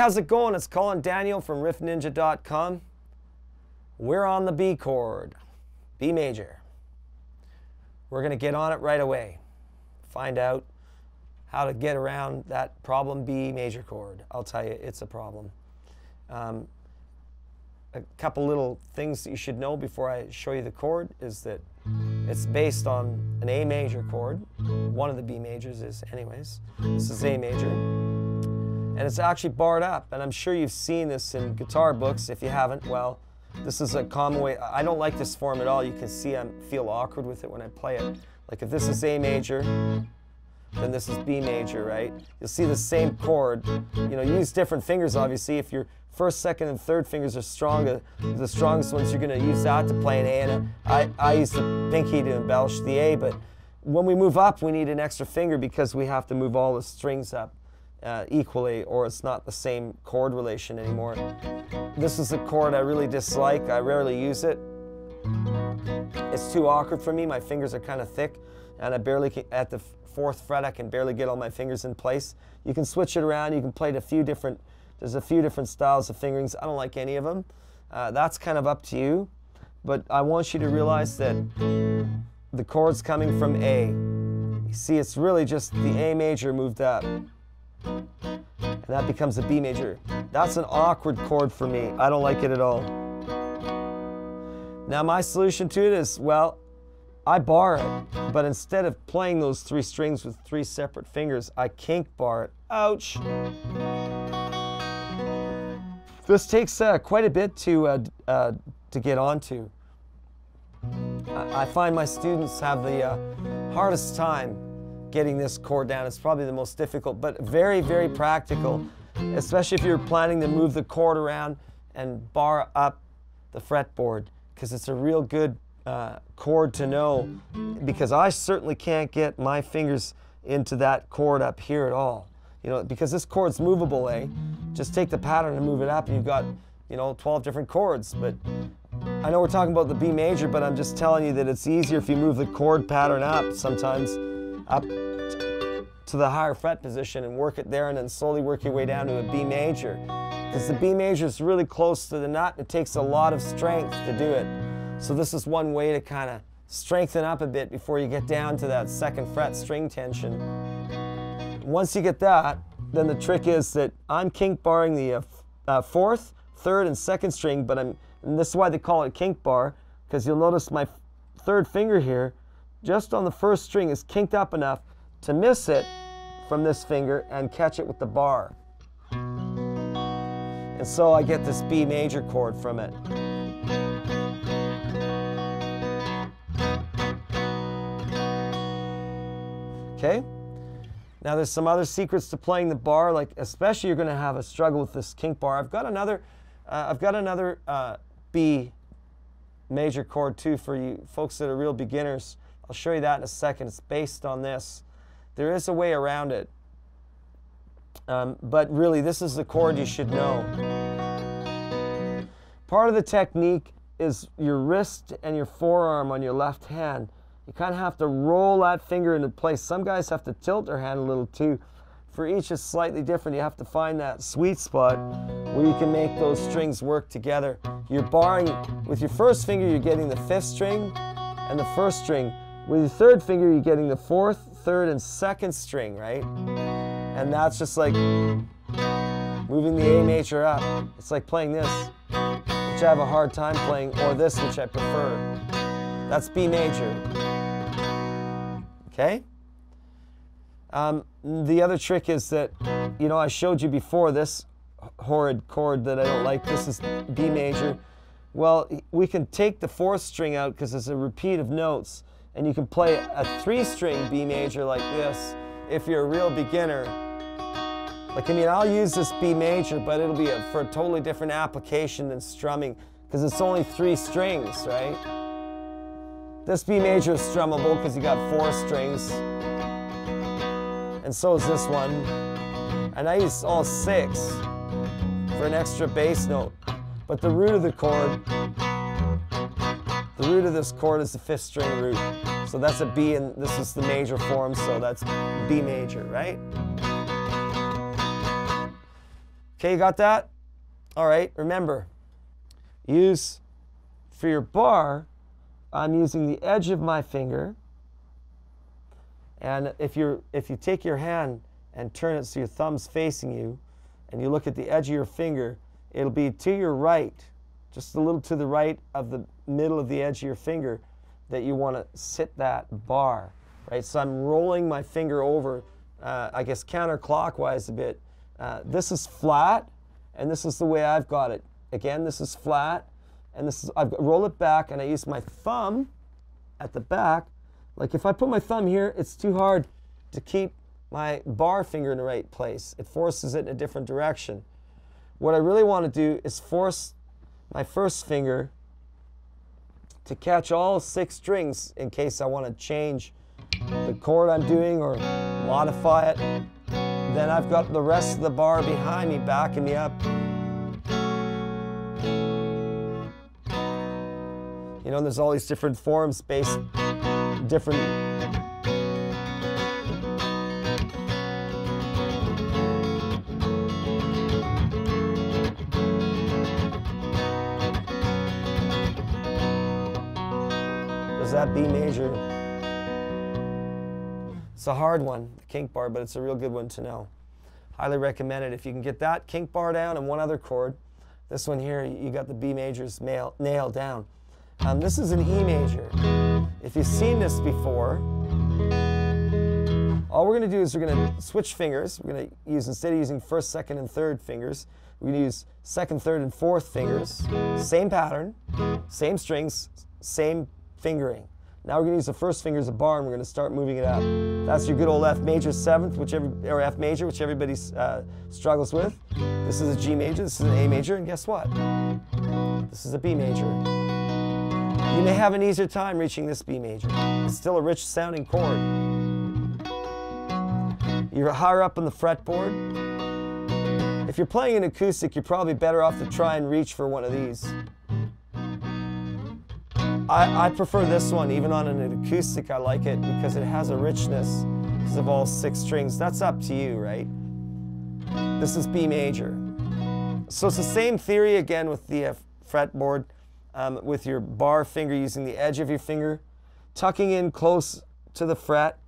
How's it going? It's Colin Daniel from riffninja.com. We're on the B chord, B major. We're going to get on it right away. Find out how to get around that problem B major chord. I'll tell you, it's a problem. Um, a couple little things that you should know before I show you the chord is that it's based on an A major chord. One of the B majors is, anyways. This is A major. And it's mm-hmm. actually barred up. And I'm sure you've seen this in guitar books. If you haven't, well, this is a common way. I don't like this form at all. You can see I feel awkward with it when I play it. Like if this is A major, then this is B major, right? You'll see the same chord. You know, use different fingers, obviously. If your first, second, and third fingers are stronger, the strongest ones, you're going to use that to play an A. And I, I use the pinky to embellish the A, but when we move up, we need an extra finger because we have to move all the strings up uh, equally, or it's not the same chord relation anymore. This is a chord I really dislike. I rarely use it. It's too awkward for me. My fingers are kind of thick, and I barely can, at the fourth fret, I can barely get all my fingers in place. You can switch it around. You can play it a few different, there's a few different styles of fingerings. I don't like any of them. Uh, that's kind of up to you. But I want you to realize that the chord's coming from A. You see, it's really just the A major moved up. That becomes a B major. That's an awkward chord for me. I don't like it at all. Now my solution to it is, well, I bar it, but instead of playing those three strings with three separate fingers, I kink bar it. Ouch! This takes uh, quite a bit to, uh, uh, to get onto. I, I find my students have the uh, hardest time getting this chord down. is probably the most difficult, but very, very practical, especially if you're planning to move the chord around and bar up the fretboard, because it's a real good uh, chord to know, because I certainly can't get my fingers into that chord up here at all. You know, because this chord's movable, eh? Just take the pattern and move it up, and you've got, you know, 12 different chords. But I know we're talking about the B major, but I'm just telling you that it's easier if you move the chord pattern up sometimes up to the higher fret position and work it there and then slowly work your way down to a B major. Because the B major is really close to the nut, it takes a lot of strength to do it. So this is one way to kind of strengthen up a bit before you get down to that second fret string tension. Once you get that, then the trick is that I'm kink barring the uh, uh, fourth, third, and second string, but I'm, and this is why they call it kink bar, because you'll notice my third finger here, just on the first string is kinked up enough to miss it from this finger and catch it with the bar. And so I get this B major chord from it. Okay? Now there's some other secrets to playing the bar, like especially you're going to have a struggle with this kink bar. I've got another, uh, I've got another uh, B major chord too for you folks that are real beginners. I'll show you that in a second. It's based on this. There is a way around it. Um, but really, this is the chord you should know. Part of the technique is your wrist and your forearm on your left hand. You kind of have to roll that finger into place. Some guys have to tilt their hand a little too. For each is slightly different. You have to find that sweet spot where you can make those strings work together. You're barring, with your first finger, you're getting the fifth string and the first string. With your third finger, you're getting the fourth, third, and second string, right? And that's just like moving the A major up. It's like playing this, which I have a hard time playing, or this, which I prefer. That's B major. Okay? Um, the other trick is that, you know, I showed you before this horrid chord that I don't like. This is B major. Well, we can take the fourth string out because it's a repeat of notes and you can play a three string B major like this if you're a real beginner. Like, I mean, I'll use this B major, but it'll be a, for a totally different application than strumming because it's only three strings, right? This B major is strummable because you got four strings. And so is this one. And I use all six for an extra bass note. But the root of the chord the root of this chord is the fifth string root. So that's a B and this is the major form, so that's B major, right? Okay, you got that? All right, remember, use for your bar, I'm using the edge of my finger. And if, you're, if you take your hand and turn it so your thumb's facing you, and you look at the edge of your finger, it'll be to your right, just a little to the right of the middle of the edge of your finger that you want to sit that bar, right? So I'm rolling my finger over, uh, I guess counterclockwise a bit. Uh, this is flat, and this is the way I've got it. Again, this is flat, and this is, I roll it back, and I use my thumb at the back. Like if I put my thumb here, it's too hard to keep my bar finger in the right place. It forces it in a different direction. What I really want to do is force my first finger to catch all six strings in case I want to change the chord I'm doing or modify it. Then I've got the rest of the bar behind me backing me up. You know, there's all these different forms based different that B major. It's a hard one, the kink bar, but it's a real good one to know. Highly recommend it. If you can get that kink bar down and one other chord, this one here, you got the B majors nailed down. Um, this is an E major. If you've seen this before, all we're going to do is we're going to switch fingers. We're going to use, instead of using first, second, and third fingers, we're going to use second, third, and fourth fingers. Same pattern, same strings, same fingering. Now we're going to use the first finger as a bar and we're going to start moving it up. That's your good old F major seventh, which every, or F major, which everybody uh, struggles with. This is a G major, this is an A major, and guess what? This is a B major. You may have an easier time reaching this B major. It's still a rich sounding chord. You're higher up on the fretboard. If you're playing an acoustic, you're probably better off to try and reach for one of these. I, I prefer this one, even on an acoustic, I like it because it has a richness because of all six strings. That's up to you, right? This is B major. So it's the same theory again with the uh, fretboard, um, with your bar finger using the edge of your finger, tucking in close to the fret,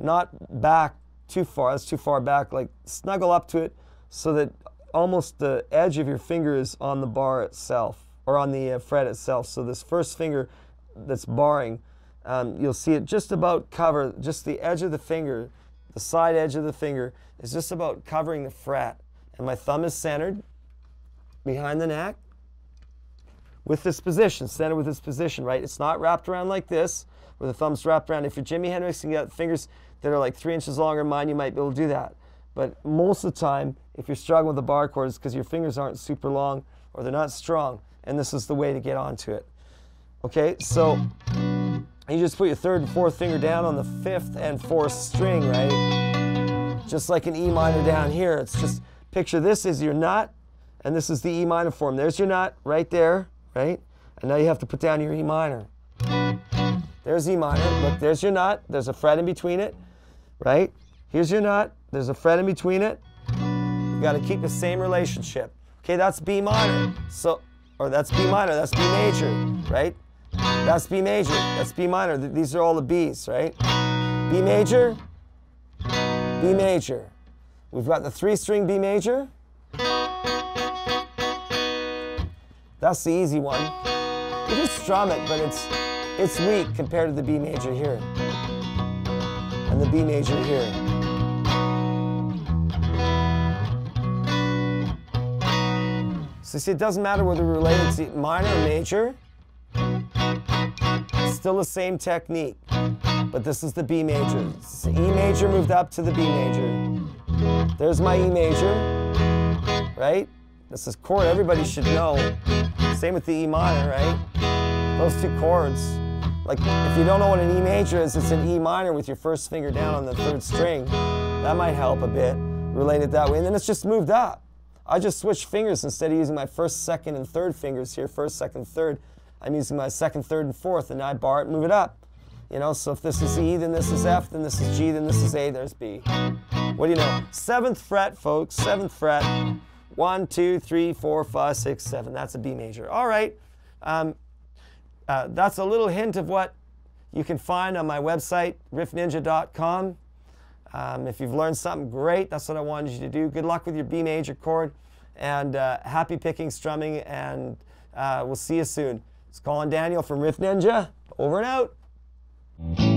not back too far, that's too far back, like snuggle up to it so that almost the edge of your finger is on the bar itself or on the uh, fret itself. So this first finger that's barring, um, you'll see it just about cover, just the edge of the finger, the side edge of the finger is just about covering the fret. And my thumb is centered behind the neck with this position, centered with this position, right? It's not wrapped around like this, where the thumb's wrapped around. If you're Jimi Hendrix and you got fingers that are like three inches longer than mine, you might be able to do that. But most of the time, if you're struggling with the bar chords, because your fingers aren't super long or they're not strong, and this is the way to get onto it. Okay, so you just put your third and fourth finger down on the fifth and fourth string, right? Just like an E minor down here. It's just picture this is your nut, and this is the E minor form. There's your nut right there, right? And now you have to put down your E minor. There's E minor. Look, there's your nut. There's a fret in between it, right? Here's your nut. There's a fret in between it. You got to keep the same relationship. Okay, that's B minor. So, or that's B minor. That's B major, right? That's B major. That's B minor. These are all the B's, right? B major, B major. We've got the three string B major. That's the easy one. You can strum it, but it's it's weak compared to the B major here. And the B major here. So see, it doesn't matter whether we're related to minor or major. Still the same technique, but this is the B major. E major moved up to the B major. There's my E major, right? This is chord everybody should know. Same with the E minor, right? Those two chords. Like, if you don't know what an E major is, it's an E minor with your first finger down on the third string. That might help a bit, related that way. And then it's just moved up. I just switched fingers instead of using my first, second, and third fingers here, first, second, third. I'm using my second, third, and fourth, and I bar it, move it up. You know, so if this is E, then this is F, then this is G, then this is A, there's B. What do you know? Seventh fret, folks, seventh fret. One, two, three, four, five, six, seven. That's a B major. All right. Um, uh, that's a little hint of what you can find on my website, riffninja.com. Um, if you've learned something great, that's what I wanted you to do. Good luck with your B major chord and uh, happy picking strumming and uh, we'll see you soon. It's Colin Daniel from Riff Ninja. Over and out.